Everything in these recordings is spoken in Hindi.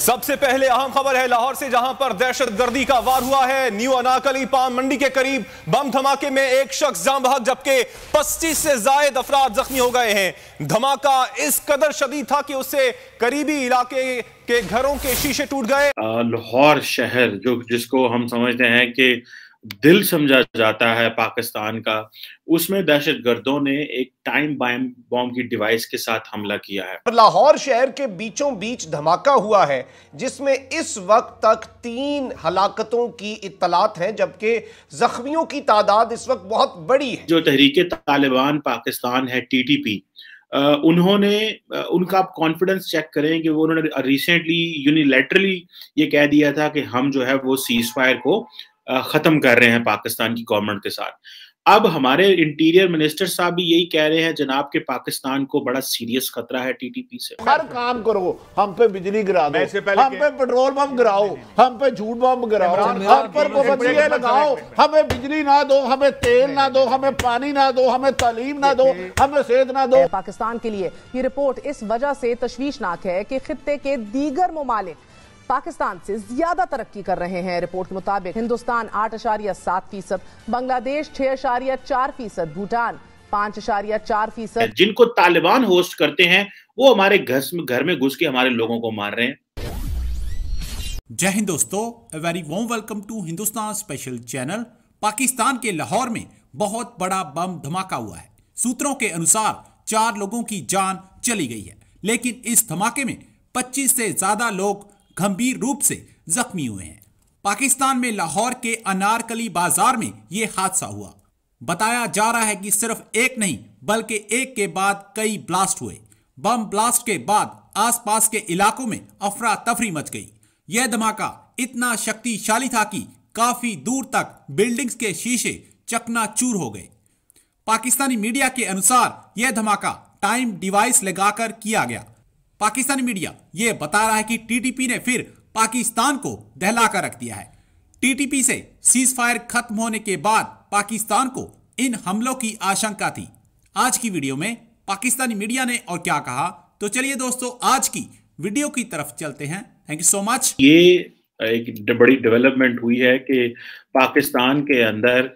सबसे पहले अहम खबर है लाहौर से, जहाँ पर दहशत गर्दी का वार हुआ है। न्यू अनाकली पाम मंडी के करीब बम धमाके में एक शख्स जाम बहक, जबकि 25 से जायद अफराद जख्मी हो गए हैं। धमाका इस कदर शदी था कि उससे करीबी इलाके के घरों के शीशे टूट गए। लाहौर शहर, जो जिसको हम समझते हैं कि दिल समझा जाता है पाकिस्तान का। उसमें दहशत गर्दों ने एक टाइम बॉम्ब की डिवाइस के साथ हमला किया है। लाहौर शहर के बीचों बीच धमाका हुआ है जिसमें इस वक्त तक तीन हलाकतों की इतलात हैं जबकि जख्मियों की तादाद इस वक्त बहुत बड़ी है। जो तहरीक तालिबान पाकिस्तान है टीटीपी उन्होंने उनका आप कॉन्फिडेंस चेक करें कि वो उन्होंने रिसेंटली यूनिलेटरली ये कह दिया था कि हम जो है वो सीज फायर को खत्म कर रहे हैं पाकिस्तान की गवर्नमेंट के साथ। अब हमारे इंटीरियर मिनिस्टर साहब भी यही कह रहे हैं जनाब के पाकिस्तान को बड़ा सीरियस खतरा है टीटीपी से। हर काम करो हम पे बिजली गिरा दो हम पे पेट्रोल बम गिराओ हम पे झूठ बम गिराओ हम पर पाबंदियाँ लगाओ हमें बिजली ना दो हमें तेल ना दो हमें पानी ना दो हमें तालीम ना दो हमें सेहत ना दो। पाकिस्तान के लिए ये रिपोर्ट इस वजह से तशवीशनाक है कि खत्े के दीगर ममालिक पाकिस्तान से ज़्यादा तरक्की कर रहे हैं। रिपोर्ट के मुताबिक हिंदुस्तान आठ अशारिया सात फ़ीसद बांग्लादेश छह अशारिया चार फ़ीसद भूटान पाँच अशारिया चार फ़ीसद। जिनको तालिबान होस्ट करते हैं वो हमारे घर में घर में घुस के हमारे लोगों को मार रहे हैं। जय हिंद दोस्तों very warm welcome to Hindustan special channel Pakistan के लाहौर में बहुत बड़ा बम धमाका हुआ है। सूत्रों के अनुसार चार लोगों की जान चली गई है लेकिन इस धमाके में 25 से ज़्यादा लोग गंभीर रूप से जख्मी हुए हैं। पाकिस्तान में लाहौर के अनारकली बाज़ार में यह हादसा हुआ। बताया जा रहा है कि सिर्फ़ एक नहीं, बल्कि एक के बाद कई ब्लास्ट हुए। बम ब्लास्ट के बाद आसपास के इलाकों में अफरा तफरी मच गई। यह धमाका इतना शक्तिशाली था कि काफ़ी दूर तक बिल्डिंग्स के शीशे चकनाचूर हो गए। पाकिस्तानी मीडिया के अनुसार यह धमाका टाइम डिवाइस लगाकर किया गया। पाकिस्तानी मीडिया यह बता रहा है कि टीटीपी ने फिर पाकिस्तान को दहलाकर रख दिया है। टीटीपी से सीज फायर खत्म होने के बाद पाकिस्तान को इन हमलों की आशंका थी। आज की वीडियो में पाकिस्तानी मीडिया ने और क्या कहा? तो चलिए दोस्तों, आज की वीडियो की तरफ़ चलते हैं। थैंक यू सो मच ये एक बड़ी डेवलपमेंट हुई है कि पाकिस्तान के अंदर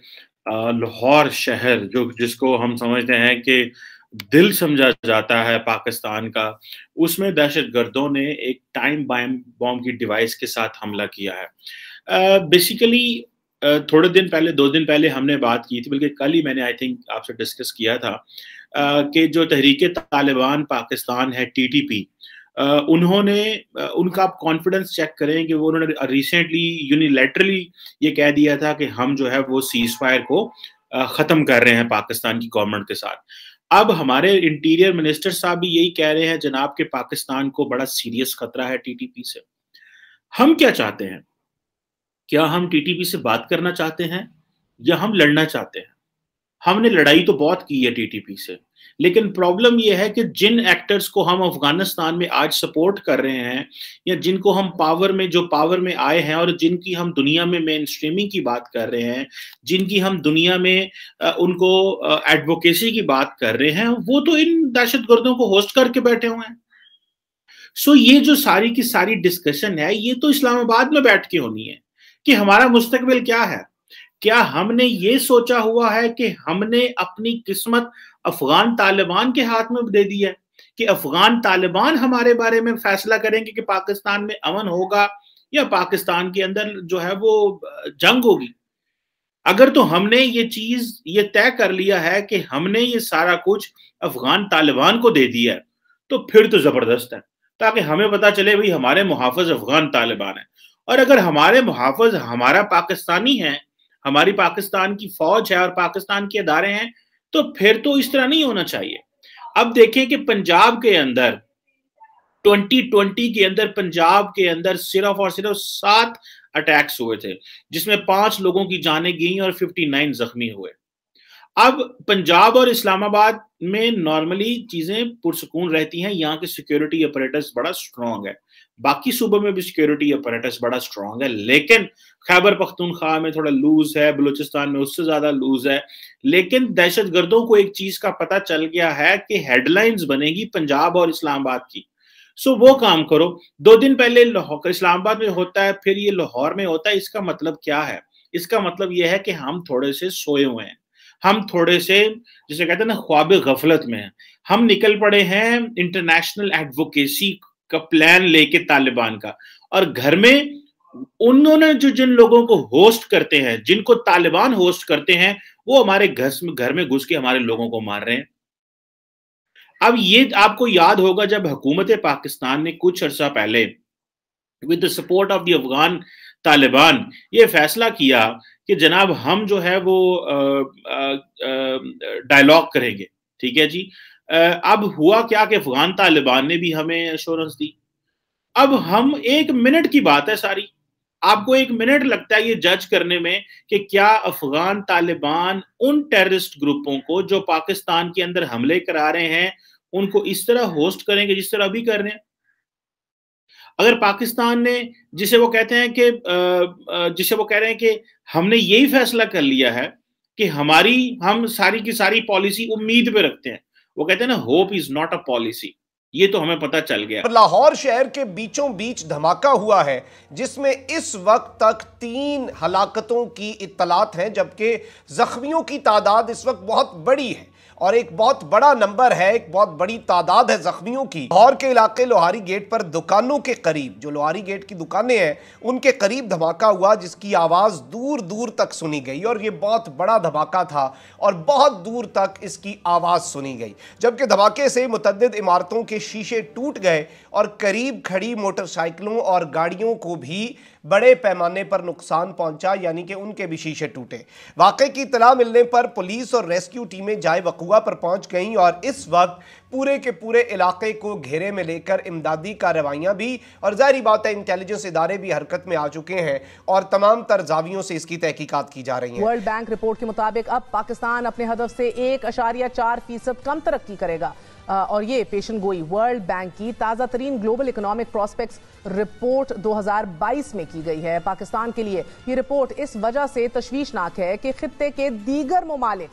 लाहौर शहर, जो, जिसको हम समझते हैं कि दिल समझा जाता है पाकिस्तान का। उसमें दहशत गर्दों ने एक टाइम बॉम्ब की डिवाइस के साथ हमला किया है। बेसिकली थोड़े दिन पहले, दो दिन पहले हमने बात की थी, बल्कि कल ही मैंने आई थिंक आपसे डिस्कस किया था कि जो तहरीक तालिबान पाकिस्तान है टीटीपी उन्होंने उनका आप कॉन्फिडेंस चेक करें कि वो उन्होंने रिसेंटली यूनिलेटरली ये कह दिया था कि हम जो है वो सीज फायर को ख़त्म कर रहे हैं पाकिस्तान की गवर्नमेंट के साथ। अब हमारे इंटीरियर मिनिस्टर साहब भी यही कह रहे हैं, जनाब के पाकिस्तान को बड़ा सीरियस खतरा है टीटीपी से। हम क्या चाहते हैं? क्या हम टीटीपी से बात करना चाहते हैं या हम लड़ना चाहते हैं? हमने लड़ाई तो बहुत की है टीटीपी से। लेकिन प्रॉब्लम यह है कि जिन एक्टर्स को हम अफ़गानिस्तान में आज सपोर्ट कर रहे हैं, या जिनको हम पावर में, जो पावर में आए हैं और जिनकी हम दुनिया में मेन स्ट्रीमिंग की बात कर रहे हैं, जिनकी हम दुनिया में उनको एडवोकेसी की बात कर रहे हैं, वो तो इन दहशत गर्दों को होस्ट करके बैठे हुए हैं। सो ये जो सारी की सारी डिस्कशन है, ये तो इस्लामाबाद में बैठ के होनी है कि हमारा मुस्तकबिल क्या है? क्या हमने ये सोचा हुआ है कि हमने अपनी किस्मत अफगान तालिबान के हाथ में दे दी है कि अफगान तालिबान हमारे बारे में फैसला करेंगे कि पाकिस्तान में अमन होगा या पाकिस्तान के अंदर जो है वो जंग होगी। अगर तो हमने ये चीज़, ये तय कर लिया है कि हमने ये सारा कुछ अफगान तालिबान को दे दिया है तो फिर तो ज़बरदस्त है, ताकि हमें पता चले भाई हमारे मुहाफ़ अफगान तालिबान है। और अगर हमारे मुहाफ़ हमारा पाकिस्तानी है हमारी पाकिस्तान की फौज है और पाकिस्तान के अदारे हैं तो फिर तो इस तरह नहीं होना चाहिए। अब देखें कि पंजाब के अंदर 2020 के अंदर, पंजाब के अंदर सिर्फ़ और सिर्फ़ सात अटैक्स हुए थे, जिसमें पाँच लोगों की जाने गई और 59 जख्मी हुए। अब पंजाब और इस्लामाबाद में नॉर्मली चीज़ें पुरसकून रहती हैं, यहाँ के सिक्योरिटी ऑपरेटर्स बड़ा स्ट्रांग है। बाकी सूबों में भी सिक्योरिटी अपरेटस बड़ा स्ट्रांग है, लेकिन खैबर पख्तूनख्वा में थोड़ा लूज है, बलूचिस्तान में उससे ज़्यादा लूज है। लेकिन दहशत गर्दों को एक चीज़ का पता चल गया है कि हेडलाइंस बनेगी पंजाब और इस्लामाबाद की। सो वो काम करो। दो दिन पहले लाहौर, इस्लामाबाद में होता है, फिर ये लाहौर में होता है। इसका मतलब क्या है? इसका मतलब यह है कि हम थोड़े से सोए हुए हैं। हम थोड़े से, जिसे कहते हैं ना ख्वाब गफलत में हैं। हम निकल पड़े हैं इंटरनेशनल एडवोकेसी का प्लान लेके तालिबान का। और घर में उन्होंने जो जिन लोगों को होस्ट करते हैं, जिनको तालिबान होस्ट करते हैं, वो हमारे घर घर में घुस के हमारे लोगों को मार रहे हैं। अब ये आपको याद होगा जब हुकूमत पाकिस्तान ने कुछ अर्सा पहले with the support of the Afghan Taliban ये फैसला किया कि जनाब हम जो है वो डायलॉग करेंगे। ठीक है जी? अब हुआ क्या कि अफगान तालिबान ने भी हमें एश्योरेंस दी? अब हम एक मिनट की बात है सारी। आपको एक मिनट लगता है ये जज करने में कि क्या अफगान तालिबान उन टेररिस्ट ग्रुपों को जो पाकिस्तान के अंदर हमले करा रहे हैं, उनको इस तरह होस्ट करेंगे जिस तरह अभी कर रहे हैं? अगर पाकिस्तान ने जिसे वो कहते हैं कि जिसे वो कह रहे हैं कि हमने यही फैसला कर लिया है कि हमारी, हम सारी की सारी पॉलिसी उम्मीद पे रखते हैं। वो कहते हैं ना hope is not a policy ये तो हमें पता चल गया। लाहौर शहर के बीचों बीच धमाका हुआ है, जिसमें इस वक्त तक तीन हलाकतों की इतलात है, जबकि जख्मियों की तादाद इस वक्त बहुत बड़ी है। और एक बहुत बड़ा नंबर है, एक बहुत बड़ी तादाद है जख्मियों की। लाहौर के इलाके लोहारी गेट पर दुकानों के करीब, जो लोहारी गेट की दुकानें हैं, उनके करीब धमाका हुआ, जिसकी आवाज़ दूर दूर तक सुनी गई। और ये बहुत बड़ा धमाका था और बहुत दूर तक इसकी आवाज़ सुनी गई। जबकि धमाके से मुतद इमारतों के शीशे टूट गए और करीब खड़ी मोटरसाइकिलों और गाड़ियों को भी बड़े पैमाने पर नुकसान पहुँचा, यानी कि उनके भी शीशे टूटे। वाकई की इतला मिलने पर पुलिस और रेस्क्यू टीमें जाए वकुआ पर पहुँच गईं और इस वक्त पूरे के पूरे इलाके को घेरे में लेकर इमदादी कार्रवाइयाँ भी और जाहरी बात है इंटेलिजेंस इदारे भी हरकत में आ चुके हैं और तमाम तरजावियों से इसकी तहकीकात की जा रही है। वर्ल्ड बैंक रिपोर्ट के मुताबिक अब पाकिस्तान अपने हदफ से एक अशारिया चार फ़ीसद कम तरक्की करेगा। और ये पेशन गोई वर्ल्ड बैंक की ताज़ा तरीन ग्लोबल इकोनॉमिक प्रोस्पेक्ट्स रिपोर्ट 2022 में की गई है। पाकिस्तान के लिए ये रिपोर्ट इस वजह से तशवीशनाक है कि खत्े के दीगर ममालिक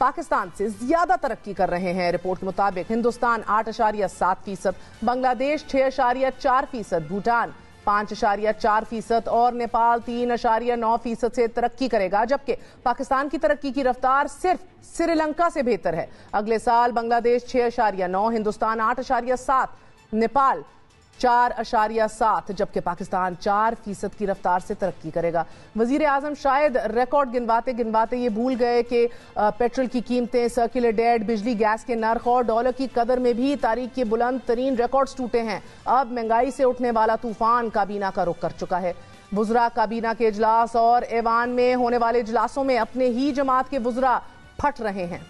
पाकिस्तान से ज़्यादा तरक्की कर रहे हैं। रिपोर्ट के मुताबिक हिंदुस्तान आठ अशारिया सात फ़ीसद, बांग्लादेश छह अशारिया चार फ़ीसद, भूटान पाँच अशारिया चार फ़ीसद और नेपाल तीन अशारिया नौ फ़ीसद से तरक्की करेगा, जबकि पाकिस्तान की तरक्की की रफ्तार सिर्फ़ श्रीलंका से बेहतर है। अगले साल बांग्लादेश छह अशारिया नौ, हिंदुस्तान आठ अशारिया सात, नेपाल चार अशारिया सात, जबकि पाकिस्तान चार फ़ीसद की रफ्तार से तरक्की करेगा। वज़ीर आज़म शायद रिकॉर्ड गिनवाते गिनवाते ये भूल गए कि पेट्रोल की कीमतें सर्कुलर डेट बिजली, गैस के नर्ख और डॉलर की कदर में भी तारीख के बुलंद तरीन रिकॉर्ड्स टूटे हैं। अब महँगाई से उठने वाला तूफ़ान काबीना का रुख कर चुका है। बुजरा काबीना के इजलास और ऐवान में होने वाले इजलासों में अपने ही जमात के बुजरा फट रहे हैं।